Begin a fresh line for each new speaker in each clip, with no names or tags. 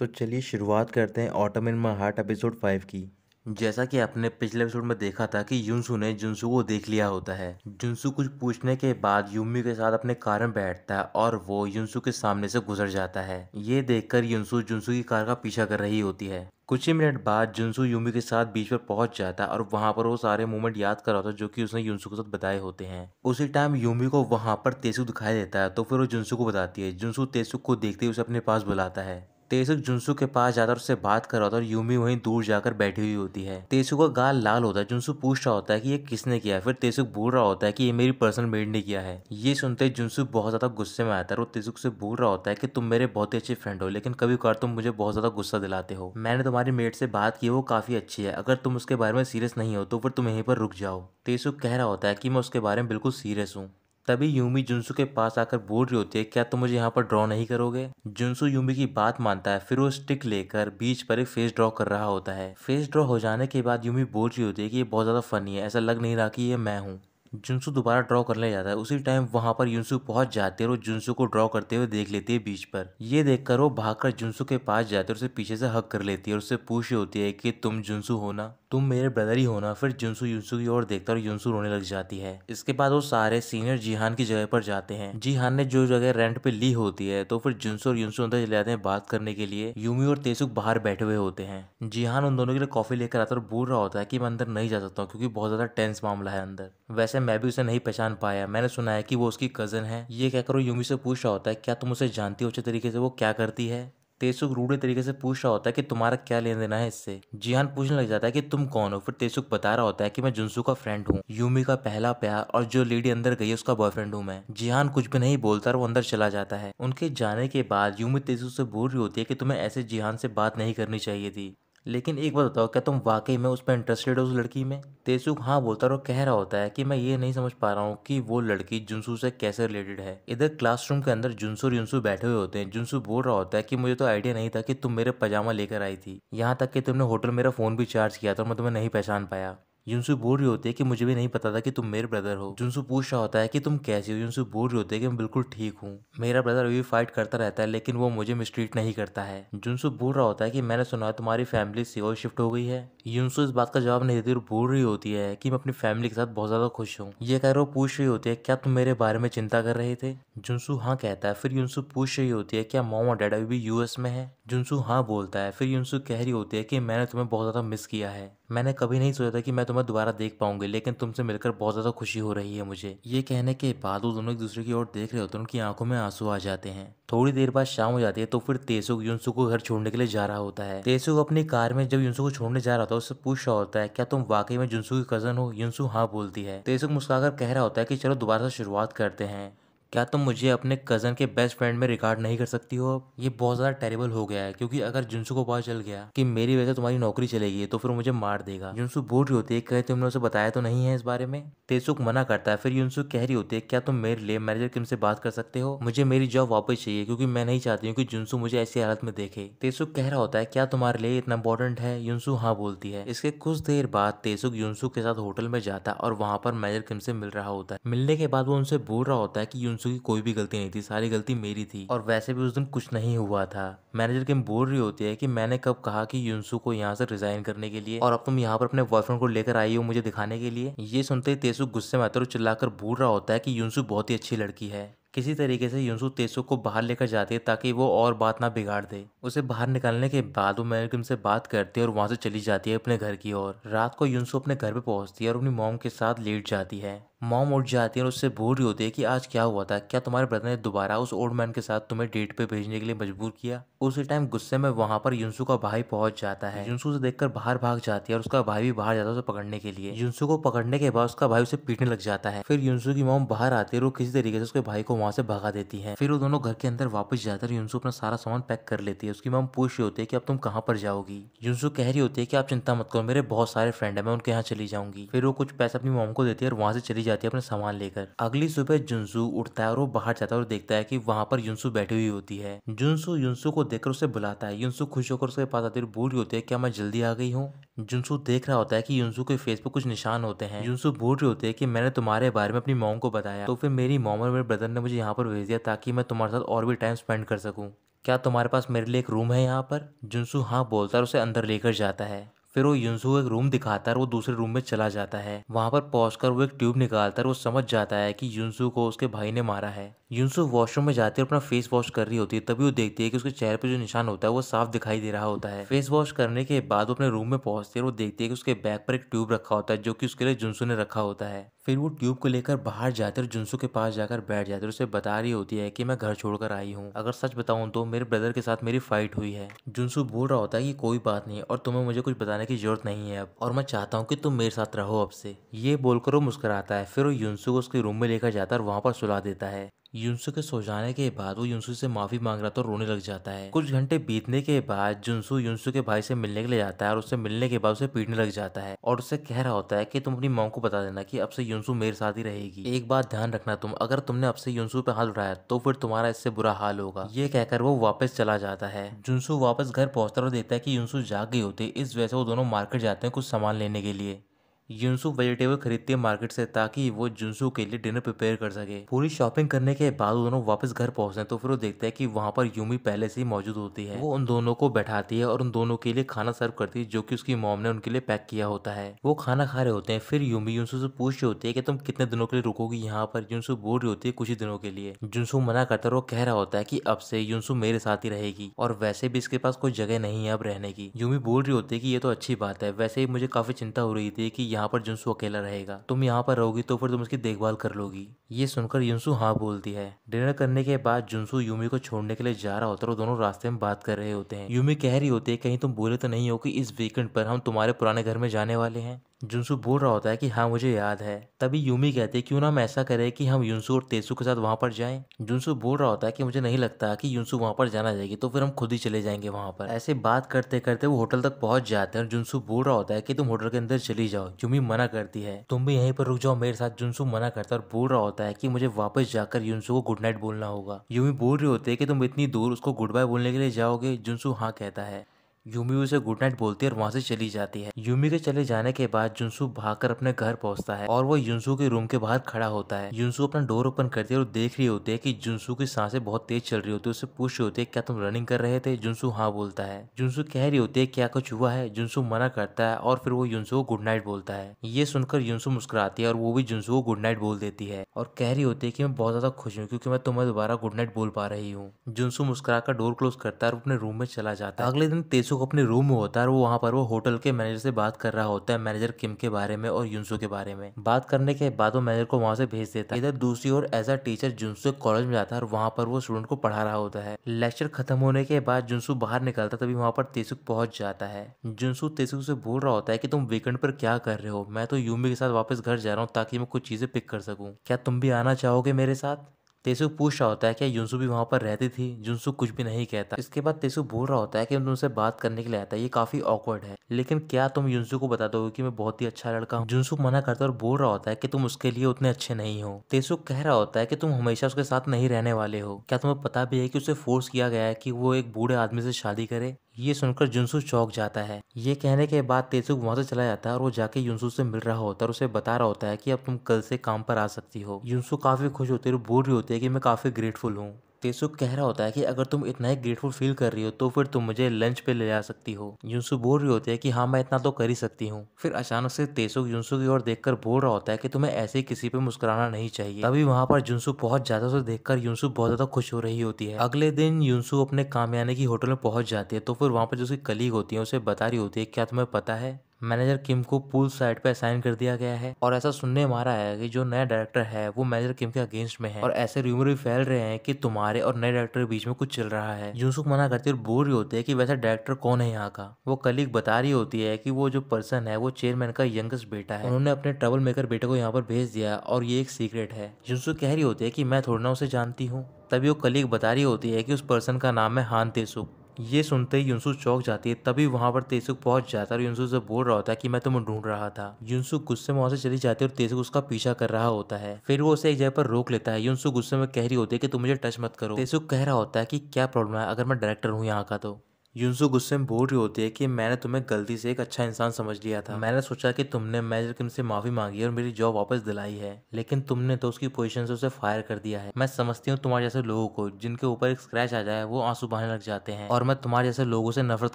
तो चलिए शुरुआत करते हैं Autumn in My Heart episode five की। जैसा कि आपने पिछले एपिसोड में देखा था कि युनसु ने जुनसु को देख लिया होता है। जुनसु कुछ पूछने के बाद युमी के साथ अपने कार में बैठता है और वो युनसु के सामने से गुजर जाता है। ये देखकर युनसु जुनसु की कार का पीछा कर रही होती है। कुछ ही मिनट बाद जुनसु यूमी के साथ बीच पर पहुँच जाता है और वहाँ पर वो सारे मोमेंट याद कर रहा था जो कि उसने युनसु के साथ बताए होते हैं। उसी टाइम यूमी को वहाँ पर तेसु दिखाई देता है तो फिर वो जुनसु को बताती है। जुनसु तेसु को देखते ही उसे अपने पास बुलाता है। तेसुक जुनसु के पास जाता और उससे बात कर रहा होता है और यूमी वहीं दूर जाकर बैठी हुई होती है। तेसु का गाल लाल होता है। जुनसु पूछ रहा होता है कि ये किसने किया है? फिर तेसुक बोल रहा होता है कि ये मेरी पर्सनल मेड ने किया है। ये सुनते ही जुनसु बहुत ज़्यादा गुस्से में आता है और तेसुक से बोल रहा होता है कि तुम मेरे बहुत ही अच्छे फ्रेंड हो, लेकिन कभी कभार तुम मुझे बहुत ज़्यादा गुस्सा दिलाते हो। मैंने तुम्हारी मेड से बात की, वो काफ़ी अच्छी है। अगर तुम उसके बारे में सीरियस नहीं हो तो फिर तुम यहीं पर रुक जाओ। तेसुक कह रहा होता है कि मैं उसके बारे में बिल्कुल सीरियस हूँ। तभी यूमी जुनसु के पास आकर बोल रही होती है, क्या तुम मुझे यहाँ पर ड्रॉ नहीं करोगे? जुनसु यूमी की बात मानता है, फिर वो स्टिक लेकर बीच पर एक फेस ड्रॉ कर रहा होता है। फेस ड्रॉ हो जाने के बाद यूमी बोल रही होती है कि ये बहुत ज़्यादा फनी है, ऐसा लग नहीं रहा कि ये मैं हूँ। जुनसु दोबारा ड्रॉ करने जाता है। उसी टाइम वहाँ पर युनसु पहुँच जाती है और जुनसु को ड्रॉ करते हुए देख लेती है बीच पर। ये देखकर वो भागकर जुनसु के पास जाते है और उसे पीछे से हक कर लेती है और उससे पूछ होती है कि तुम जुनसु हो ना? तुम मेरे ब्रदर ही होना फिर जुनसु युनसु की ओर देखता और युनसु रोने लग जाती है। इसके बाद वो सारे सीनियर जीहान की जगह पर जाते हैं। जीहान ने जो जगह रेंट पे ली होती है तो फिर जुनसु और युनसु अंदर चले जाते हैं बात करने के लिए। यूमी और तेसुक बाहर बैठे हुए होते हैं। जीहान उन दोनों के लिए कॉफ़ी लेकर आता और बोल रहा होता है कि मैं अंदर नहीं जा सकता हूँ, क्योंकि बहुत ज़्यादा टेंस मामला है अंदर। वैसे मैं भी उसे नहीं पहचान पाया। मैंने सुना है कि वो उसकी कज़न है। ये कहकर वो यूमी से पूछ रहा होता है, क्या तुम उसे जानती हो अच्छे तरीके से? वो क्या करती है? तेसुक रूढ़े तरीके से पूछ रहा होता है कि तुम्हारा क्या लेन देना है इससे? जिहान पूछने लग जाता है कि तुम कौन हो? फिर तेसुक बता रहा होता है कि मैं जुनसू का फ्रेंड हूँ। यूमी का पहला प्यार और जो लेडी अंदर गई उसका बॉयफ्रेंड हूँ मैं। जिहान कुछ भी नहीं बोलता वो अंदर चला जाता है। उनके जाने के बाद यूमी तेसुक से बोल रही होती है की तुम्हें ऐसे जिहान से बात नहीं करनी चाहिए थी। लेकिन एक बात बताओ, क्या तुम वाकई में उस पर इंटरेस्टेड हो उस लड़की में? तेसुक हाँ बोलता और कह रहा होता है कि मैं ये नहीं समझ पा रहा हूँ कि वो लड़की जुनसू से कैसे रिलेटेड है। इधर क्लासरूम के अंदर जुनसू और युनसू बैठे हुए होते हैं। जुनसू बोल रहा होता है कि मुझे तो आइडिया नहीं था कि तुम मेरे पजामा लेकर आई थी। यहाँ तक कि तुमने होटल मेरा फ़ोन भी चार्ज किया था मैं तुम्हें नहीं पहचान पाया। युनसु बोल रही होती है कि मुझे भी नहीं पता था कि तुम मेरे ब्रदर हो। जुनसु पूछ रहा होता है कि तुम कैसे हो? युनसु बोल रही होती है कि मैं बिल्कुल ठीक हूँ। मेरा ब्रदर अभी फाइट करता रहता है, लेकिन वो मुझे मिसट्रीट नहीं करता है। जुनसु बोल रहा होता है कि मैंने सुना तुम्हारी फैमिली सियोल शिफ्ट हो गई है। युनसु इस बात का जवाब नहीं देती और बोल रही होती है कि मैं अपनी फैमिली के साथ बहुत ज़्यादा खुश हूँ। ये कह रहा पूछ रही होती है, क्या तुम मेरे बारे में चिंता कर रहे थे? जुनसु हाँ कहता है। फिर युनसु पूछ रही होती है, क्या मोम और डैड अभी भी यूएस में है? जुनसु हाँ बोलता है। फिर युनसु कह रही होती है कि मैंने तुम्हें बहुत ज़्यादा मिस किया है। मैंने कभी नहीं सोचा था कि मैं तुम्हें दोबारा देख पाऊँगी, लेकिन तुमसे मिलकर बहुत ज़्यादा खुशी हो रही है मुझे। ये कहने के बाद वो दोनों एक दूसरे की ओर देख रहे होते हैं, उनकी आँखों में आँसू आ जाते हैं। थोड़ी देर बाद शाम हो जाती है तो फिर तेसुक युनसु को घर छोड़ने के लिए जा रहा होता है। तेसुक अपनी कार में जब युनसु को छोड़ने जा रहा होता है, उससे पूछ रहा होता है, क्या तुम वाकई में जुनसु की कज़न हो? युनसु हाँ बोलती है। तेसुक मुस्कुराकर कह रहा होता है कि, चलो दोबारा से शुरुआत करते हैं। क्या तुम मुझे अपने कज़न के बेस्ट फ्रेंड में रिकॉर्ड नहीं कर सकती हो? ये बहुत ज़्यादा टेरेबल हो गया है, क्योंकि अगर जुनसु को पता चल गया कि मेरी वजह से तुम्हारी नौकरी चलेगी तो फिर मुझे मार देगा। जुनसु बोल रही होती है, कहीं तुमने उसे बताया तो नहीं है इस बारे में? तेसुक मना करता है, फिर युनसु कह रही होती है, क्या तुम मेरे लिए मैनेजर किम से बात कर सकते हो? मुझे मेरी जॉब वापस चाहिए, क्योंकि मैं नहीं चाहती हूँ कि जुनसु मुझे ऐसी हालत में देखे। तेसुक कह रहा होता है, क्या तुम्हारे लिए इतना इंपॉर्टेंट है? युनसु हाँ बोलती है। इसके कुछ देर बाद तेसुक युनसु के साथ होटल में जाता और वहाँ पर मैनेजर किम से मिल रहा होता है। मिलने के बाद वो उनसे बोल रहा होता है कि की कोई भी गलती नहीं थी, सारी गलती मेरी थी। और वैसे भी उस दिन कुछ नहीं हुआ था। मैनेजर किम बोल रही होती है कि मैंने कब कहा कि युनसु को यहाँ से रिजाइन करने के लिए और अब तुम यहाँ पर अपने बॉयफ्रेंड को लेकर आई हो मुझे दिखाने के लिए। ये सुनते ही तेसु गुस्से में आते और चिल्लाकर बोल रहा होता है कि युनसु बहुत ही अच्छी लड़की है। किसी तरीके से युनसु तेसु को बाहर लेकर जाती है ताकि वो और बात ना बिगाड़ दे। उसे बाहर निकालने के बाद वो मैरिकम से बात करती है और वहाँ से चली जाती है अपने घर की ओर। रात को युनसु अपने घर पे पहुँचती है और अपनी मोम के साथ लेट जाती है। मॉम उठ जाती है और उससे बोल रही होती है कि आज क्या हुआ था? क्या तुम्हारे ब्रदर ने दोबारा उस ओल्ड मैन के साथ तुम्हें डेट पे भेजने के लिए मजबूर किया? उसी टाइम गुस्से में वहाँ पर युनसु का भाई पहुँच जाता है। युनसु से देखकर बाहर भाग जाती है और उसका भाई भी बाहर जाता है उसे पकड़ने के लिए। युनसु को पकड़ने के बाद उसका भाई उसे पीटने लग जाता है। फिर युनसु की मॉम बाहर आती है और वो किसी तरीके से उसके भाई को वहाँ से भगा देती है। फिर वो दोनों घर के अंदर वापस जाते हैं युनसु अपना सारा सामान पैक कर लेती है। उसकी मॉम पूछ रही होती है कि अब तुम कहाँ पर जाओगी? युनसु कह रही होती है कि आप चिंता मत करो, मेरे बहुत सारे फ्रेंड है, मैं उनके यहाँ चली जाऊँगी। फिर वो कुछ पैसे अपनी मॉम को देती है और वहाँ से चली जाती है अपने सामान लेकर। अगली सुबह जुनसु उठता है और वो बाहर जाता है और देखता है कि वहाँ पर युनसु बैठी हुई होती है। जुनसु युनसु को देखकर उसे बुलाता है। युनसु खुश होकर उसके पास आती है बोल होती है, क्या मैं जल्दी आ गई हूँ? जुनसु देख रहा होता है कि युनसु के फेस पे कुछ निशान होते हैं। युनसु बोल रही होती है कि, मैंने तुम्हारे बारे में अपनी मॉम को बताया। तो फिर मेरी मोम और मेरे ब्रदर ने मुझे यहाँ पर भेज दिया ताकि मैं तुम्हारे साथ और भी टाइम स्पेंड कर सकूँ। क्या तुम्हारे पास मेरे लिए एक रूम है यहाँ पर? जुनसू हाँ बोलता है उसे अंदर लेकर जाता है। फिर वो युनसू एक रूम दिखाता है वो दूसरे रूम में चला जाता है। वहाँ पर पहुंचकर वो एक ट्यूब निकालता है वो समझ जाता है कि युनसू को उसके भाई ने मारा है। युनसू वॉशरूम में जाती है अपना फेस वॉश कर रही होती है, तभी वो देखती है कि उसके चेहरे पे जो निशान होता है, वो साफ़ दिखाई दे रहा होता है। फेस वॉश करने के बाद वो अपने रूम में पहुँचती है और वो देखती है कि उसके बैग पर एक ट्यूब रखा होता है, जो कि उसके लिए जुनसू ने रखा होता है। फिर वो ट्यूब को लेकर बाहर जाते और जुनसू के पास जाकर बैठ जाते और उसे बता रही होती है कि मैं घर छोड़कर आई हूँ। अगर सच बताऊँ तो मेरे ब्रदर के साथ मेरी फाइट हुई है। जुनसू बोल रहा होता है कि कोई बात नहीं और तुम्हें मुझे कुछ बताने की ज़रूरत नहीं है अब। और मैं चाहता हूँ कि तुम मेरे साथ रहो अब से। ये बोलकर वो मुस्कराता है, फिर वो युनसू को उसके रूम में लेकर जाता है और वहाँ पर सुला देता है। युनसु के सो जाने के बाद वो युनसु से माफ़ी मांग रहा था और रोने लग जाता है। कुछ घंटे बीतने के बाद जुनसु युनसु के भाई से मिलने के लिए जाता है और उससे मिलने के बाद उसे पीटने लग जाता है और उससे कह रहा होता है कि तुम अपनी माँ को बता देना कि अब से युनसु मेरे साथ ही रहेगी। एक बात ध्यान रखना तुम, अगर तुमने अब से युनसु पे हाथ उठाया तो फिर तुम्हारा इससे बुरा हाल होगा। ये कहकर वो वापस चला जाता है। जुनसु वापस घर पहुँचता और देखता है की युनसु जाग गई होती इस वजह से वो दोनों मार्केट जाते हैं कुछ सामान लेने के लिए। युनसु वेजिटेबल खरीदती है मार्केट से ताकि वो जुनसु के लिए डिनर प्रिपेयर कर सके। पूरी शॉपिंग करने के बाद दोनों वापस घर पहुँचते हैं तो फिर वो देखते हैं कि वहाँ पर यूमी पहले से ही मौजूद होती है। वो उन दोनों को बैठाती है और उन दोनों के लिए खाना सर्व करती है, जो कि उसकी मोम ने उनके लिए पैक किया होता है। वो खाना खा रहे होते हैं, फिर यूमी युनसु से पूछ रही होती है कि तुम कितने दिनों के लिए रुकोगी? यहाँ पर युनसु बोल रही होती है कुछ ही दिनों के लिए। जुनसु मना करता है और कह रहा होता है की अब से युनसु मेरे साथ ही रहेगी और वैसे भी इसके पास कोई जगह नहीं है अब रहने की। यूमी बोल रही होती है की ये तो अच्छी बात है। वैसे ही मुझे काफ़ी चिंता हो रही थी की यहाँ पर जुनसु अकेला रहेगा। तुम यहाँ पर रहोगी तो फिर तुम उसकी देखभाल कर लोगी। ये सुनकर युनसू हाँ बोलती है। डिनर करने के बाद जुनसु यूमी को छोड़ने के लिए जा रहा होता है और दोनों रास्ते में बात कर रहे होते हैं। यूमी कह रही होती है, कहीं तुम बोले तो नहीं हो कि इस वीकेंड पर हम तुम्हारे पुराने घर में जाने वाले हैं? जुनसु बोल रहा होता है कि हाँ मुझे याद है। तभी यूमी कहते हैं, क्यों ना हम ऐसा करें कि हम युनसु और तेसु के साथ वहाँ पर जाएँ? जुनसु बोल रहा होता है कि मुझे नहीं लगता कि युनसु वहाँ पर जाना जाएगी तो फिर हम खुद ही चले जाएँगे वहाँ पर। ऐसे बात करते करते वो होटल तक पहुँच जाते हैं और जुनसु बोल रहा होता है कि तुम होटल के अंदर चली जाओ, यूमी मना करती है। तुम भी यहीं पर रुक जाओ, मेरे साथ जुनसु मना करता है और बोल रहा होता है कि मुझे वापस जाकर युनसु को गुड नाइट बोलना होगा। यूमी बोल रही होती है कि तुम इतनी दूर उसको गुड बाय बोलने के लिए जाओगे? जुनसु हाँ कहता है। यूमी उसे गुड नाइट बोलती है और वहाँ से चली जाती है। यूमी के चले जाने के बाद जुनसु भागकर अपने घर पहुँचता है और वो युनसु के रूम के बाहर खड़ा होता है। युनसु अपना डोर ओपन करती है और देख रही होती है कि जुनसु की साँसें बहुत तेज चल रही होती है। उसे पूछ रही होती है, क्या तुम रनिंग कर रहे थे? जुनसु हाँ बोलता है। जुनसु कह रही होती है, क्या कुछ हुआ है? जुनसु मना करता है और फिर वो युनसु को गुड नाइट बोलता है। ये सुनकर युनसु मुस्कुराती है और वो भी जुनसु को गुड नाइट बोल देती है और कह रही होती है की मैं बहुत ज़्यादा खुश हूँ क्योंकि मैं तुम्हें दोबारा गुड नाइट बोल पा रही हूँ। जुनसु मुस्कुरा कर डोर क्लोज करता है और अपने रूम में चला जाता है। अगले दिन तेसु को अपने रूम में होता है वो वहाँ पर वो होटल के मैनेजर से बात कर रहा होता है, मैनेजर किम के बारे में और युनसु के बारे में। बात करने के बाद वो मैनेजर को वहाँ से भेज देता है। इधर दूसरी ओर as a teacher Junsu college में जाता है और वहाँ पर वो स्टूडेंट को पढ़ा रहा होता है। लेक्चर खत्म होने के बाद जुनसु बाहर निकलता तभी वहाँ पर तेसुक पहुँच जाता है। जुनसु तेसुक से बोल रहा होता है कि तुम वीकेंड पर क्या कर रहे हो? मैं तो यूमी के साथ वापस घर जा रहा हूँ ताकि मैं कुछ चीज़ें पिक कर सकूँ। क्या तुम भी आना चाहोगे मेरे साथ? तेसु पूछ रहा होता है क्या युनसु भी वहाँ पर रहती थी जुनसु कुछ भी नहीं कहता। इसके बाद तेसु बोल रहा होता है कि तुमसे बात करने के लिए आता है, ये काफ़ी ऑकवर्ड है। लेकिन क्या तुम युनसु को बता दोगे कि मैं बहुत ही अच्छा लड़का हूँ? जुनसु मना करता है और बोल रहा होता है कि तुम उसके लिए उतने अच्छे नहीं हो। तेसु कह रहा होता है कि तुम हमेशा उसके साथ नहीं रहने वाले हो। क्या तुम्हें पता भी है कि उसे फोर्स किया गया है कि वो एक बूढ़े आदमी से शादी करे? ये सुनकर जुनसु चौक जाता है। ये कहने के बाद तेजुक वहाँ से चला जाता है और वो जाके युनसु से मिल रहा होता है और उसे बता रहा होता है कि अब तुम कल से काम पर आ सकती हो। युनसु काफ़ी खुश होती है और बोल रही होती है कि मैं काफ़ी ग्रेटफुल हूँ। तेसुक कह रहा होता है कि अगर तुम इतना ही ग्रेटफुल फील कर रही हो तो फिर तुम मुझे लंच पे ले जा सकती हो। युनसु बोल रही होती है कि हाँ मैं इतना तो कर ही सकती हूँ। फिर अचानक से तेसुक युनसु की ओर देखकर बोल रहा होता है कि तुम्हें ऐसे ही किसी पे मुस्कुराना नहीं चाहिए। तभी वहाँ पर जुनसु जाता है उसे देखकर युनसु बहुत ज़्यादा खुश हो रही होती है। अगले दिन युनसु अपने कामयाने की होटल में पहुँच जाती है तो फिर वहाँ पर जो उसकी कलीग होती है, उसे बता रही होती है, क्या तुम्हें पता है? मैनेजर किम को पूल साइड पे असाइन कर दिया गया है और ऐसा सुनने में आ रहा है कि जो नया डायरेक्टर है, वो मैनेजर किम के अगेंस्ट में है। और ऐसे रूमर भी फैल रहे हैं कि तुम्हारे और नए डायरेक्टर के बीच में कुछ चल रहा है। यूसुफ मना करती और बोल रही होती है कि वैसा डायरेक्टर कौन है यहाँ का? वो कलीग बता रही होती है कि वो जो पर्सन है, वो चेयरमैन का यंगेस्ट बेटा है। उन्होंने अपने ट्रबल मेकर बेटे को यहाँ पर भेज दिया और ये एक सीक्रेट है। यूसुफ कह रही होती है कि मैं थोड़ा ना उसे जानती हूँ। तभी वो कलीग बता रही होती है कि उस पर्सन का नाम है हान तेसुक। ये सुनते ही युनसु चौक जाती है, तभी वहाँ पर तेसुक पहुँच जाता है और युनसु से बोल रहा होता है कि मैं तुम्हें ढूंढ रहा था। युनसु गुस्से में वहाँ से चली जाती है और तेसुक उसका पीछा कर रहा होता है। फिर वो उसे एक जगह पर रोक लेता है। युनसु गुस्से में कह रही होती है कि तुम मुझे टच मत करो। तेसुक कह रहा होता है कि क्या प्रॉब्लम है? अगर मैं डायरेक्टर हूँ यहाँ का तो। युनसु गुस्से में बोल रही होती है कि मैंने तुम्हें गलती से एक अच्छा इंसान समझ लिया था। मैंने सोचा कि तुमने मैजर किम से माफ़ी मांगी और मेरी जॉब वापस दिलाई है। लेकिन तुमने तो उसकी पोजीशन से उसे फायर कर दिया है। मैं समझती हूँ तुम्हारे जैसे लोगों को, जिनके ऊपर एक स्क्रैच आ जाए, वो आँसू बहाने लग जाते हैं। और मैं तुम्हारे जैसे लोगों से नफरत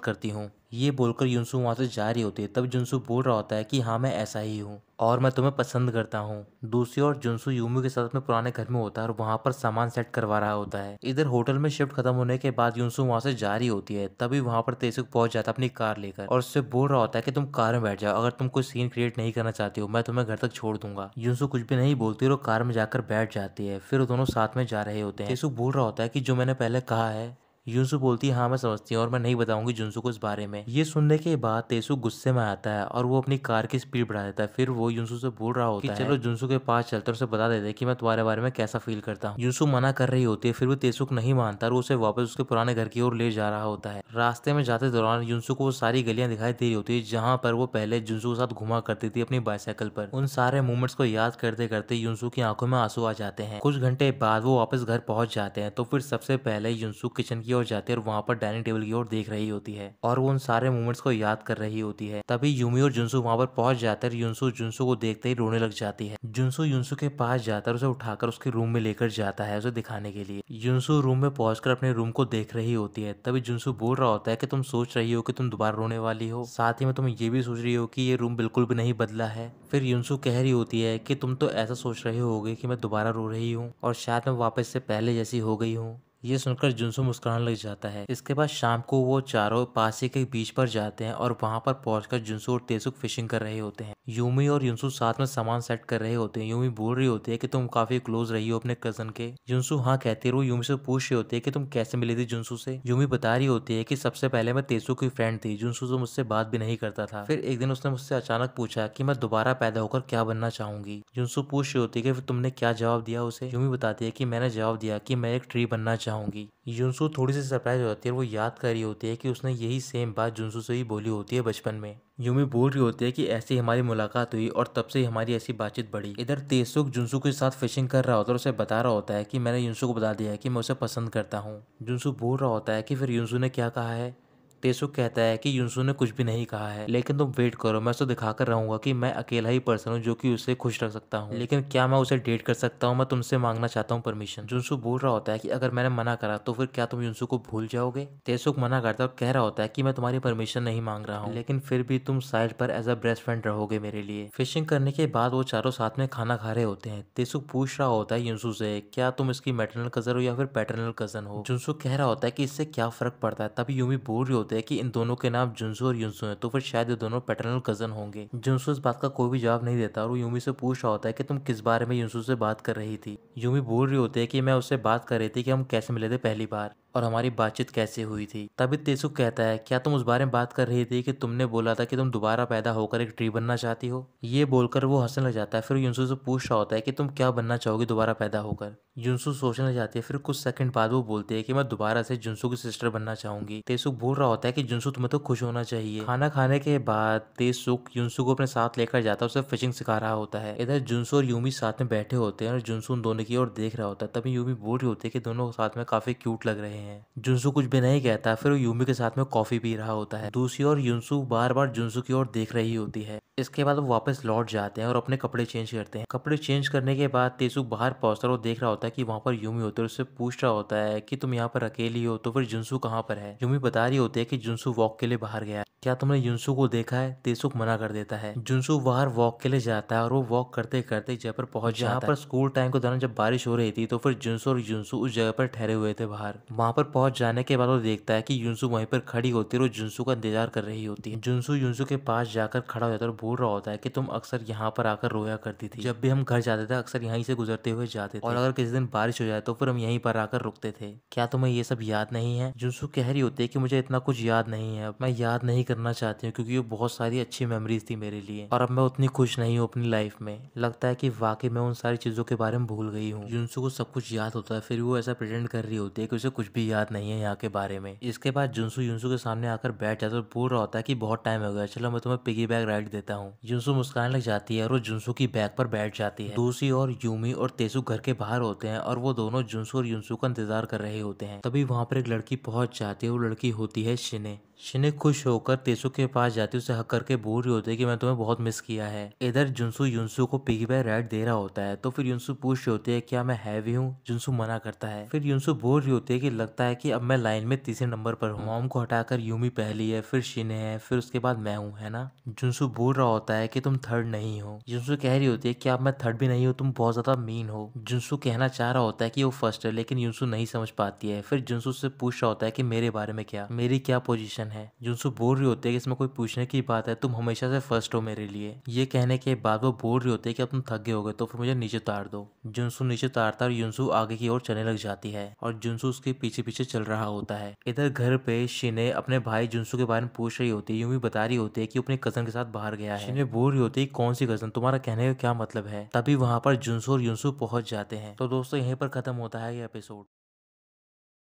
करती हूँ। ये बोलकर युनसु वहाँ से जा रही होती है। तब जुनसु बोल रहा होता है कि हाँ मैं ऐसा ही हूँ और मैं तुम्हें पसंद करता हूँ। दूसरी ओर जुनसु यूमी के साथ अपने पुराने घर में होता है और वहाँ पर सामान सेट करवा रहा होता है। इधर होटल में शिफ्ट खत्म होने के बाद युनसु वहाँ से जा रही होती है। तभी वहाँ पर तेसुक पहुँच जाता है अपनी कार लेकर और उससे बोल रहा होता है कि, तुम कार में बैठ जाओ। अगर तुम कोई सीन क्रिएट नहीं करना चाहती हो, मैं तुम्हें घर तक छोड़ दूँगा। युनसु कुछ भी नहीं बोलती और कार में जाकर बैठ जाती है। फिर दोनों साथ में जा रहे होते हैं। तेसुक बोल रहा होता है की, जो मैंने पहले कहा है युनसु बोलती है हाँ मैं समझती हूँ और मैं नहीं बताऊँगी जुनसु को इस बारे में। ये सुनने के बाद तेसु गुस्से में आता है और वो अपनी कार की स्पीड बढ़ा देता है। फिर वो युनसु से बोल रहा होता है चलो जुनसु के पास चलते उसे बता देते कि मैं तुम्हारे बारे में कैसा फील करता हूँ। युनसु मना कर रही होती है फिर वो तेसुक नहीं मानता और उसे वापस उसके पुराने घर की ओर ले जा रहा होता है। रास्ते में जाते दौरान युनसु को वो सारी गलियाँ दिखाई दे रही होती है जहाँ पर वो पहले जुनसु के साथ घुमा करती थी अपनी बाइसाइकिल पर। उन सारे मूवमेंट्स को याद करते करते युनसु की आँखों में आँसू आ जाते हैं। कुछ घंटे बाद वो वापस घर पहुँच जाते हैं तो फिर सबसे पहले युनसु किचन की ओर जाते हैं और वहाँ पर डाइनिंग टेबल की ओर देख रही होती है और वो उन सारे मूवमेंट्स को याद कर रही होती है। तभी यूमी और जुनसु वहाँ पर पहुँच जाते हैं युनसु जुनसु को देखते ही रोने लग जाती है। जुनसु युनसु के पास जाकर उसे उठाकर उसके रूम में लेकर जाता है उसे दिखाने के लिए। युनसु रूम में पहुंचकर अपने रूम को देख रही होती है। तभी जुनसु बोल रहा होता है कि तुम सोच रही हो कि तुम दोबारा रोने वाली हो। साथ ही में तुम ये भी सोच रही हो कि ये रूम बिल्कुल भी नहीं बदला है। फिर युनसु कह रही होती है कि तुम तो ऐसा सोच रहे होगे कि मैं दोबारा रो रही हूँ और शायद मैं वापस से पहले जैसी हो गई हूँ। ये सुनकर जुनसु मुस्कुराने लग जाता है। इसके बाद शाम को वो चारों पासी के बीच पर जाते हैं और वहाँ पर पहुंचकर जुनसू और तेसुक फिशिंग कर रहे होते हैं। यूमी और युनसु साथ में सामान सेट कर रहे होते हैं। यूमी बोल रही होती है कि तुम काफ़ी क्लोज रही हो अपने कज़न के। जुनसु हाँ कहती है, वो यूमी से पूछ रही होती है कि तुम कैसे मिली थी जुनसु से? यूमी बता रही होती है कि सबसे पहले मैं तेसु की फ्रेंड थी। जुनसु तो मुझसे बात भी नहीं करता था। फिर एक दिन उसने मुझसे अचानक पूछा कि मैं दोबारा पैदा होकर क्या बनना चाहूँगी? जुनसु पूछ रही होती है कि तुमने क्या जवाब दिया उसे? यूमी बताती है कि मैंने जवाब दिया कि मैं एक ट्री बनना चाहूँगी। जुनसु थोड़ी सी सरप्राइज़ हो जाती है वो याद कर रही होती है कि उसने यही सेम बात जुनसु से ही बोली होती है बचपन में। यूमी बोल रही होती है कि ऐसी हमारी मुलाकात हुई और तब से हमारी ऐसी बातचीत बढ़ी। इधर तेसुक जुनसु के साथ फिशिंग कर रहा होता है और उसे बता रहा होता है कि मैंने युनसु को बता दिया है कि मैं उसे पसंद करता हूँ। जुनसु बोल रहा होता है कि फिर युनसु ने क्या कहा है? तेसुक कहता है कि युनसु ने कुछ भी नहीं कहा है, लेकिन तुम वेट करो, मैं उसे दिखाकर रहूँगा कि मैं अकेला ही पर्सन हूँ जो कि उसे खुश रख सकता हूँ। लेकिन क्या मैं उसे डेट कर सकता हूँ? मैं तुमसे मांगना चाहता हूँ परमिशन जुनसु बोल रहा होता है कि अगर मैंने मना करा तो फिर क्या तुम युनसु को भूल जाओगे? तेसुक मना करता और कह रहा होता है कि मैं तुम्हारी परमिशन नहीं मांग रहा हूँ, लेकिन फिर भी तुम साइड पर एज अ बेस्ट फ्रेंड रहोगे मेरे लिए। फिशिंग करने के बाद वो चारों साथ में खाना खा रहे होते हैं। तेसुक पूछ रहा होता है युनसु से, क्या तुम इसकी मेटरनल कज़न हो या फिर पैटर्नल कज़न हो? जुनसु कह रहा होता है कि इससे क्या फ़र्क पड़ता है? तभी यूमी बोल रही होते हैं कि इन दोनों के नाम जुनसु और युनसु हैं तो फिर शायद ये दोनों पैटर्नल कज़न होंगे। जुनसु इस बात का कोई भी जवाब नहीं देता और वो यूमी से पूछ रहा होता है कि तुम किस बारे में युनसु से बात कर रही थी। यूमी बोल रही होती है कि मैं उससे बात कर रही थी कि हम कैसे मिले थे पहली बार। और हमारी बातचीत कैसे हुई थी? तभी तेसुक कहता है, क्या तुम उस बारे में बात कर रही थी कि तुमने बोला था कि तुम दोबारा पैदा होकर एक ट्री बनना चाहती हो? ये बोलकर वो हंसने लग जाता है, फिर युनसु से पूछ रहा होता है कि तुम क्या बनना चाहोगी दोबारा पैदा होकर? युनसु सोचने लग जाती है, फिर कुछ सेकंड बाद वो बोलती है कि मैं दोबारा से जुनसु की सिस्टर बनना चाहूँगी। तेसुक बोल रहा होता है कि जुनसु तुम्हें तो खुश होना चाहिए। खाना खाने के बाद तेसुक युनसु को अपने साथ लेकर जाता है, उसे फिशिंग सिखा रहा होता है। इधर जुनसु और यूमी साथ में बैठे होते हैं और जुनसु उन दोनों की ओर देख रहा होता है। तभी यूमी बोल रही होती है कि दोनों साथ में काफ़ी क्यूट लग रहे हैं। जुनसु कुछ भी नहीं कहता, फिर वो यूमी के साथ में कॉफ़ी पी रहा होता है। दूसरी ओर युनसु बार बार जुनसु की ओर देख रही होती है। इसके बाद वो वापस लौट जाते हैं और अपने कपड़े चेंज करते हैं। कपड़े चेंज करने के बाद तेसु बाहर पहुँचता और देख रहा होता है कि वहाँ पर यूमी होते है उससे पूछ रहा होता है कि तुम यहाँ पर अकेली हो तो फिर जुनसु कहाँ पर है? यूमी बता रही होती है कि जुनसु वॉक के लिए बाहर गया क्या तुमने युनसु को देखा है? तेसुक मना कर देता है। जुनसु बाहर वॉक के लिए जाता है और वो वॉक करते करते जगह पर पहुँच जहाँ पर स्कूल टाइम के दौरान जब बारिश हो रही थी तो फिर जुनसु और जुनसु उस जगह पर ठहरे हुए थे बाहर। वहाँ पर पहुँच जाने के बाद वो देखता है कि युनसु वहीं पर खड़ी होती है और जुनसु का इंतज़ार कर रही होती है। जुनसु युनसु के पास जाकर खड़ा हो जाता है और बोल रहा होता है की तुम अक्सर यहाँ पर आकर रोया करती थी। जब भी हम घर जाते थे अक्सर यहीं से गुजरते हुए जाते थे। और अगर किसी दिन बारिश हो जाए तो फिर हम यहीं पर आकर रुकते थे। क्या तुम्हें ये सब याद नहीं है? जुनसु कह रही होती है की मुझे इतना कुछ याद नहीं है। मैं याद नहीं करना चाहती हूँ क्योंकि वो बहुत सारी अच्छी मेमोरीज थी मेरे लिए। और अब मैं उतनी खुश नहीं हूँ अपनी लाइफ में। लगता है कि वाकई मैं उन सारी चीज़ों के बारे में भूल गई हूँ। जुनसू को सब कुछ याद होता है, फिर वो ऐसा प्रेटेंड कर रही होती है कि उसे कुछ भी याद नहीं है यहाँ के बारे में। इसके बाद जुनसू युनसू के सामने आकर बैठ जाता है बोल रहा होता है कि बहुत टाइम हो गया चलो मैं तुम्हें पिगी बैग राइड देता हूँ। जुनसू मुस्कान लग जाती है और वो जुनसू की बैग पर बैठ जाती है। दूसरी और यूमी और तेसु घर के बाहर होते हैं और वो दोनों जुनसू और युनसू का इंतज़ार कर रहे होते हैं। तभी वहाँ पर एक लड़की पहुँच जाती है, वो लड़की होती है शिने। शिने खुश होकर तेसु के पास जाती उसे हक करके बोल रही होती है कि मैं तुम्हें बहुत मिस किया है। इधर जुनसु युनसु को पिगी बैग राइड दे रहा होता है। तो फिर युनसु पूछ रही होती है, क्या मैं हैवी हूँ? जुनसु मना करता है। फिर युनसु बोल रही होती है कि लगता है कि अब मैं लाइन में तीसरे नंबर पर हूँ। मॉम को हटाकर यूमी पहली है, फिर शिने है, फिर उसके बाद मैं हूँ, है ना? जुनसु बोल रहा होता है कि तुम थर्ड नहीं हो। जुनसु कह रही होती है कि अब मैं थर्ड भी नहीं हूँ, तुम बहुत ज़्यादा मीन हो। जुनसु कहना चाह रहा होता है कि वो फ़र्स्ट है, लेकिन युनसु नहीं समझ पाती है। फिर जुनसु से पूछ रहा होता है कि मेरे बारे में क्या? मेरी क्या पोजिशन है। जुनसु बोल रही होती है कि इसमें कोई पूछने की बात है, तुम हमेशा से फ़र्स्ट हो मेरे लिए। ये कहने के बाद वो बोल रही होती है कि अब तुम थक गए हो तो फिर मुझे नीचे उतार दो। जुनसु नीचे उतारता है और युनसु आगे की ओर चलने लग जाती है और जुनसु उसके पीछे पीछे चल रहा होता है। इधर घर पे शिने अपने भाई जुनसु के बारे में पूछ रही होती है, यूँ भी बता रही होती है कि अपने कज़न के साथ बाहर गया है। शिने बोल रही होती है कौन सी कज़न तुम्हारा कहने का क्या मतलब है? तभी वहाँ पर जुनसु और युनसु पहुँच जाते हैं। तो दोस्तों, यहीं पर खत्म होता है ये एपिसोड